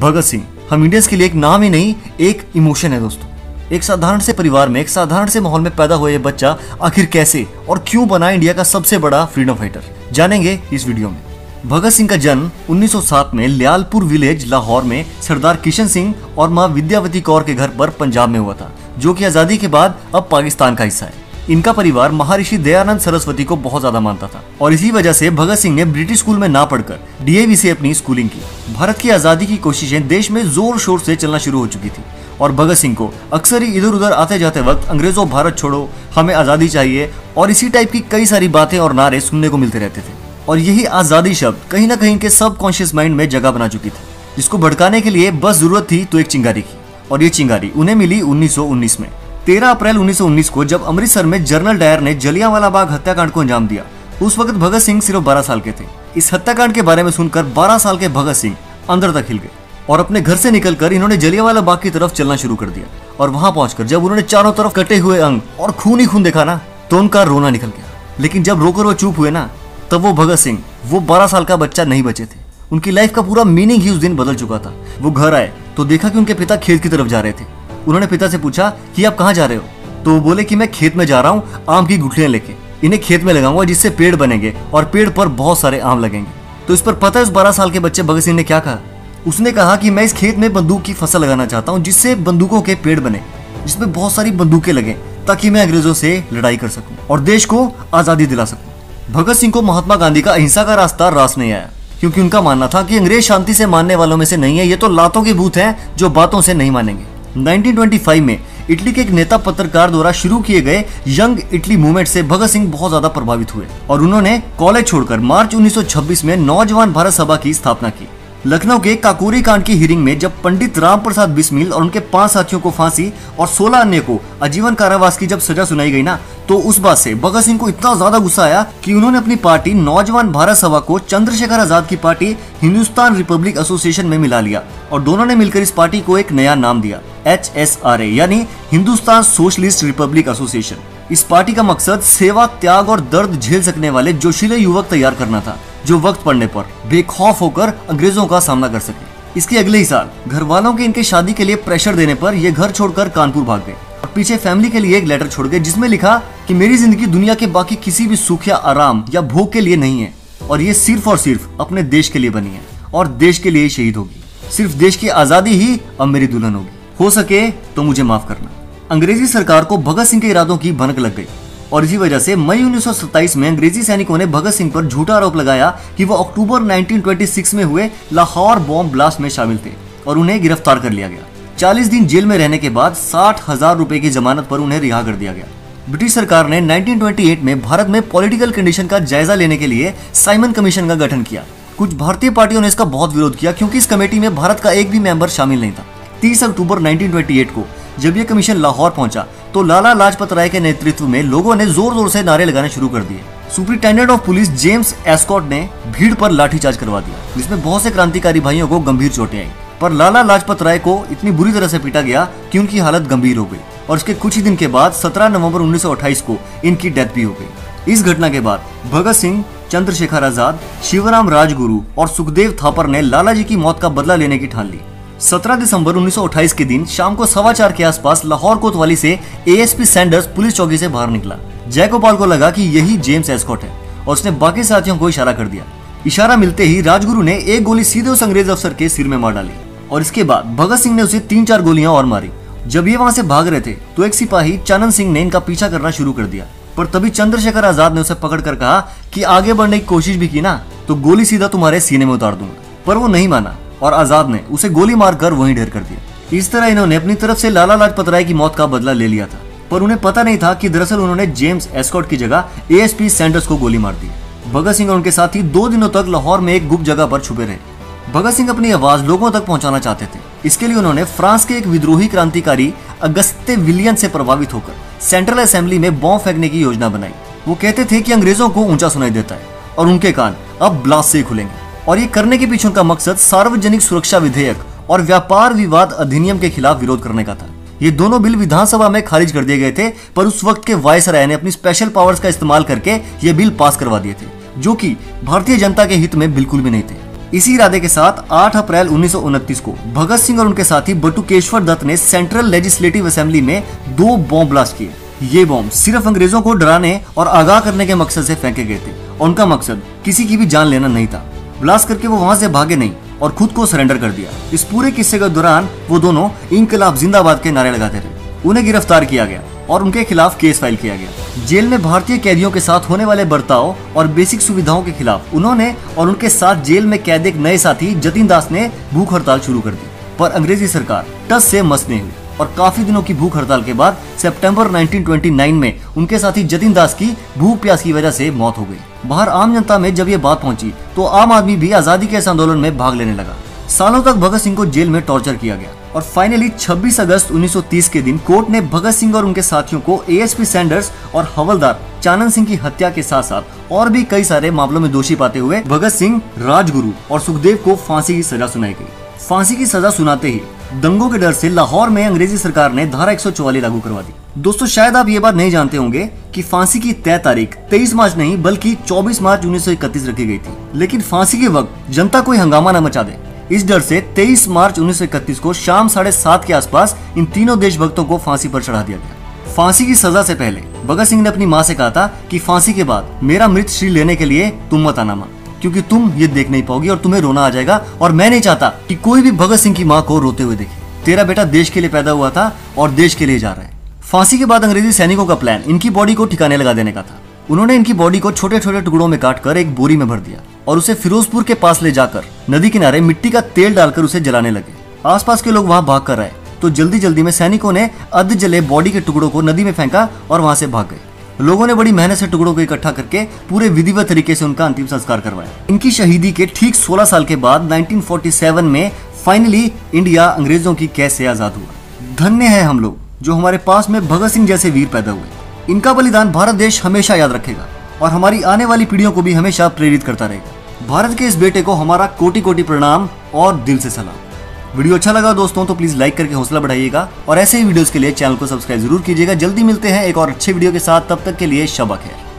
भगत सिंह, हम इंडियंस के लिए एक नाम ही नहीं, एक इमोशन है दोस्तों। एक साधारण से परिवार में, एक साधारण से माहौल में पैदा हुआ बच्चा आखिर कैसे और क्यों बना इंडिया का सबसे बड़ा फ्रीडम फाइटर जानेंगे इस वीडियो में। भगत सिंह का जन्म 1907 में लियालपुर विलेज लाहौर में सरदार किशन सिंह और माँ विद्यावती कौर के घर पर पंजाब में हुआ था, जो कि आज़ादी के बाद अब पाकिस्तान का हिस्सा है। इनका परिवार महर्षि दयानंद सरस्वती को बहुत ज़्यादा मानता था। और इसी वजह से भगत सिंह ने ब्रिटिश स्कूल में ना पढ़कर डीएवी से अपनी स्कूलिंग की। भारत की आज़ादी की कोशिशें देश में ज़ोर शोर से चलना शुरू हो चुकी थी। और भगत सिंह को अक्सर ही इधर उधर आते जाते वक्त, अंग्रेज़ों, भारत छोड़ो, हमें आज़ादी चाहिए, और इसी टाइप की कई सारी बातें और नारे सुनने को मिलते रहते थे। और यही आज़ादी शब्द कहीं ना कहीं के सब कॉन्शियस माइंड में जगह बना चुकी थी। जिसको भड़काने के लिए बस ज़रूरत थी तो एक चिंगारी की। और ये चिंगारी उन्हें मिली 1919 में। 13 अप्रैल 1919 को जब अमृतसर में जनरल डायर ने जलियांवाला बाग हत्याकांड को अंजाम दिया, उस वक्त भगत सिंह सिर्फ़ 12 साल के थे। इस हत्याकांड के बारे में सुनकर 12 साल के भगत सिंह अंदर तक हिल गए और अपने घर से निकलकर इन्होंने जलियांवाला बाग की तरफ़ चलना शुरू कर दिया। और वहाँ पहुंचकर जब उन्होंने चारों तरफ़ कटे हुए अंग और खून ही खून देखा ना तो उनका रोना निकल गया। लेकिन जब रोकर वो चुप हुए ना, तब वो भगत सिंह, वो 12 साल का बच्चा नहीं बचे थे। उनकी लाइफ का पूरा मीनिंग ही उस दिन बदल चुका था। वो घर आए तो देखा कि उनके पिता खेत की तरफ़ जा रहे थे। उन्होंने पिता से पूछा कि आप कहाँ जा रहे हो? तो वो बोले कि मैं खेत में जा रहा हूँ, आम की गुठलियाँ लेके। इन्हें खेत में लगाऊँगा जिससे पेड़ बनेंगे और पेड़ पर बहुत सारे आम लगेंगे। तो इस पर पता है उस बारह साल के बच्चे भगत सिंह ने क्या कहा? उसने कहा कि मैं इस खेत में बंदूक की फ़सल लगाना चाहता हूँ जिससे बंदूकों के पेड़ बने, जिसमें बहुत सारी बंदूकें लगे, ताकि मैं अंग्रेज़ों से लड़ाई कर सकूँ और देश को आज़ादी दिला सकूँ। भगत सिंह को महात्मा गांधी का अहिंसा का रास्ता रास नहीं आया, क्योंकि उनका मानना था कि अंग्रेज़ शांति से मानने वालों में से नहीं है, ये तो लातों के भूत हैं जो बातों से नहीं मानेंगे। 1925 में इटली के एक नेता पत्रकार द्वारा शुरू किए गए यंग इटली मूवमेंट से भगत सिंह बहुत ज़्यादा प्रभावित हुए और उन्होंने कॉलेज छोड़कर मार्च 1926 में नौजवान भारत सभा की स्थापना की। लखनऊ के काकोरी कांड की हियरिंग में जब पंडित राम प्रसाद बिस्मिल और उनके पाँच साथियों को फांसी और सोलह अन्य को आजीवन कारावास की जब सजा सुनाई गई ना तो उस बात से भगत सिंह को इतना ज़्यादा गुस्सा आया कि उन्होंने अपनी पार्टी नौजवान भारत सभा को चंद्रशेखर आज़ाद की पार्टी हिंदुस्तान रिपब्लिक एसोसिएशन में मिला लिया और दोनों ने मिलकर इस पार्टी को एक नया नाम दिया एच एस आर ए यानी हिंदुस्तान सोशलिस्ट रिपब्लिक एसोसिएशन। इस पार्टी का मकसद सेवा, त्याग और दर्द झेल सकने वाले जोशीले युवक तैयार करना था, जो वक्त पड़ने पर बेखौफ होकर अंग्रेज़ों का सामना कर सके। इसके अगले ही साल घर वालों के इनके शादी के लिए प्रेशर देने पर ये घर छोड़कर कानपुर भाग गए। और पीछे फैमिली के लिए एक लेटर छोड़ गए, जिसमें लिखा कि मेरी ज़िंदगी दुनिया के बाकी किसी भी सुख या आराम या भोग के लिए नहीं है, और ये सिर्फ़ और सिर्फ़ अपने देश के लिए बनी है, और देश के लिए शहीद होगी। सिर्फ़ देश की आज़ादी ही अब मेरी दुल्हन होगी। हो सके तो मुझे माफ़ करना। अंग्रेज़ी सरकार को भगत सिंह के इरादों की भनक लग गई। और इसी वजह से मई 1927 में अंग्रेज़ी सैनिकों ने भगत सिंह पर झूठा आरोप लगाया कि वो अक्टूबर 1926 में हुए लाहौर बॉम्ब ब्लास्ट में शामिल थे और उन्हें गिरफ़्तार कर लिया गया। 40 दिन जेल में रहने के बाद साठ हज़ार रुपए की जमानत पर उन्हें रिहा कर दिया गया। ब्रिटिश सरकार ने 1928 में भारत में पॉलिटिकल कंडीशन का जायजा लेने के लिए साइमन कमीशन का गठन किया। कुछ भारतीय पार्टियों ने इसका बहुत विरोध किया, क्योंकि इस कमेटी में भारत का एक भी मेंबर शामिल नहीं था। 30 अक्टूबर 1928 को जब यह कमीशन लाहौर पहुँचा तो लाला लाजपत राय के नेतृत्व में लोगों ने ज़ोर ज़ोर से नारे लगाने शुरू कर दिए। Superintendent of police James A Scott ने भीड़ पर लाठीचार्ज करवा दिया, जिसमें बहुत से क्रांतिकारी भाइयों को गंभीर चोटें आई। पर लाला लाजपत राय को इतनी बुरी तरह से पीटा गया कि उनकी हालत गंभीर हो गई, और इसके कुछ ही दिन के बाद 17 नवंबर 1928 को इनकी डेथ भी हो गई। इस घटना के बाद भगत सिंह, चंद्रशेखर आज़ाद, शिवराम राजगुरु और सुखदेव थापर ने लाला जी की मौत का बदला लेने की ठान ली। 17 दिसंबर 1928 के दिन शाम को सवा चार के आसपास लाहौर कोतवाली से एएसपी सैंडर्स पुलिस चौकी से बाहर निकला। जयगोपाल को लगा कि यही जेम्स एस्कॉट है और उसने बाकी साथियों को इशारा कर दिया। इशारा मिलते ही राजगुरु ने एक गोली सीधे उस अंग्रेज़ अफसर के सिर में मार डाली और इसके बाद भगत सिंह ने उसे तीन चार गोलियाँ और मारी। जब ये वहाँ से भाग रहे थे तो एक सिपाही चनन सिंह ने इनका पीछा करना शुरू कर दिया। पर तभी चंद्रशेखर आज़ाद ने उसे पकड़कर कहा कि आगे बढ़ने की कोशिश भी की ना तो गोली सीधा तुम्हारे सीने में उतार दूँगा। पर वो नहीं माना। और आज़ाद ने उसे गोली मारकर वहीं ढेर कर दिया। इस तरह इन्होंने अपनी तरफ़ से लाला लाजपत राय की मौत का बदला ले लिया था, पर उन्हें पता नहीं था कि दरअसल उन्होंने जेम्स एस्कॉट की जगह एएसपी सैंडर्स को गोली मार दी। भगत सिंह और उनके साथी दो दिनों तक लाहौर में एक गुप्त जगह पर छुपे रहे। भगत सिंह अपनी आवाज़ लोगों तक पहुंचाना चाहते थे। इसके लिए उन्होंने फ्रांस के एक विद्रोही क्रांतिकारी अगस्ते विलियन से प्रभावित होकर सेंट्रल असेंबली में बॉम्ब फेंकने की योजना बनाई। वो कहते थे कि अंग्रेज़ों को ऊँचा सुनाई देता है और उनके कान अब ब्लास्ट से खुलेंगे। और ये करने के पीछे उनका मकसद सार्वजनिक सुरक्षा विधेयक और व्यापार विवाद अधिनियम के खिलाफ विरोध करने का था। ये दोनों बिल विधानसभा में खारिज कर दिए गए थे, पर उस वक्त के वायसराय ने अपनी स्पेशल पावर्स का इस्तेमाल करके ये बिल पास करवा दिए थे, जो कि भारतीय जनता के हित में बिल्कुल भी नहीं थे। इसी इरादे के साथ 8 अप्रैल उन्नीस सौ उनतीस को भगत सिंह और उनके साथी बटुकेश्वर दत्त ने सेंट्रल लेजिस्लेटिव असेंबली में दो बॉम्ब ब्लास्ट किए। ये बॉम्ब सिर्फ़ अंग्रेज़ों को डराने और आगाह करने के मकसद से फेंके गए थे उनका मकसद किसी की भी जान लेना नहीं था। ब्लास्ट करके वो वहाँ से भागे नहीं और खुद को सरेंडर कर दिया। इस पूरे किस्से के दौरान वो दोनों इनकलाब जिंदाबाद के नारे लगाते रहे। उन्हें गिरफ़्तार किया गया और उनके खिलाफ केस फ़ाइल किया गया। जेल में भारतीय कैदियों के साथ होने वाले बर्ताव और बेसिक सुविधाओं के खिलाफ उन्होंने और उनके साथ जेल में कैद एक नए साथी जतिन दास ने भूख हड़ताल शुरू कर दी, पर अंग्रेज़ी सरकार टस से मस नहीं हुई। और काफ़ी दिनों की भूख हड़ताल के बाद सितंबर 1929 में उनके साथी जतिन दास की भूख प्यास की वजह से मौत हो गई। बाहर आम जनता में जब ये बात पहुँची तो आम आदमी भी आज़ादी के इस आंदोलन में भाग लेने लगा। सालों तक भगत सिंह को जेल में टॉर्चर किया गया और फाइनली 26 अगस्त 1930 के दिन कोर्ट ने भगत सिंह और उनके साथियों को एएसपी सैंडर्स और हवलदार चानन सिंह की हत्या के साथ साथ और भी कई सारे मामलों में दोषी पाते हुए भगत सिंह राजगुरु और सुखदेव को फांसी की सजा सुनाई गई। फांसी की सजा सुनाते ही दंगों के डर से लाहौर में अंग्रेज़ी सरकार ने धारा एक सौ चौवालीस लागू करवा दी। दोस्तों, शायद आप ये बात नहीं जानते होंगे कि फांसी की तय तारीख 23 मार्च नहीं, बल्कि 24 मार्च 1931 रखी गई थी। लेकिन फांसी के वक्त जनता कोई हंगामा न मचा दे। इस डर से 23 मार्च 1931 को शाम साढ़े सात के आसपास इन तीनों देशभक्तों को फांसी पर चढ़ा दिया गया। फांसी की सजा से पहले भगत सिंह ने अपनी माँ से कहा था कि फांसी के बाद मेरा मृत श्री लेने के लिए तुम मत आना, माँ। क्योंकि तुम ये देख नहीं पाओगी और तुम्हें रोना आ जाएगा। और मैं नहीं चाहता कि कोई भी भगत सिंह की माँ को रोते हुए देखे। तेरा बेटा देश के लिए पैदा हुआ था और देश के लिए जा रहा है। फांसी के बाद अंग्रेज़ी सैनिकों का प्लान इनकी बॉडी को ठिकाने लगा देने का था। उन्होंने इनकी बॉडी को छोटे छोटे टुकड़ों में काटकर एक बोरी में भर दिया और उसे फिरोजपुर के पास ले जाकर नदी किनारे मिट्टी का तेल डालकर उसे जलाने लगे। आसपास के लोग वहाँ भाग कर आए तो जल्दी जल्दी में सैनिकों ने अध जले बॉडी के टुकड़ों को नदी में फेंका और वहाँ से भाग गए। लोगों ने बड़ी मेहनत से टुकड़ों को इकट्ठा करके पूरे विधिवत तरीके से उनका अंतिम संस्कार करवाया। इनकी शहीदी के ठीक 16 साल के बाद 1947 में फाइनली इंडिया अंग्रेज़ों की कैसे आज़ाद हुआ। धन्य है हम लोग, जो हमारे पास में भगत सिंह जैसे वीर पैदा हुए। इनका बलिदान भारत देश हमेशा याद रखेगा और हमारी आने वाली पीढ़ियों को भी हमेशा प्रेरित करता रहेगा। भारत के इस बेटे को हमारा कोटि कोटि प्रणाम और दिल से सलाम। वीडियो अच्छा लगा दोस्तों तो प्लीज़ लाइक करके हौसला बढ़ाइएगा और ऐसे ही वीडियोस के लिए चैनल को सब्सक्राइब ज़रूर कीजिएगा। जल्दी मिलते हैं एक और अच्छे वीडियो के साथ। तब तक के लिए शबक है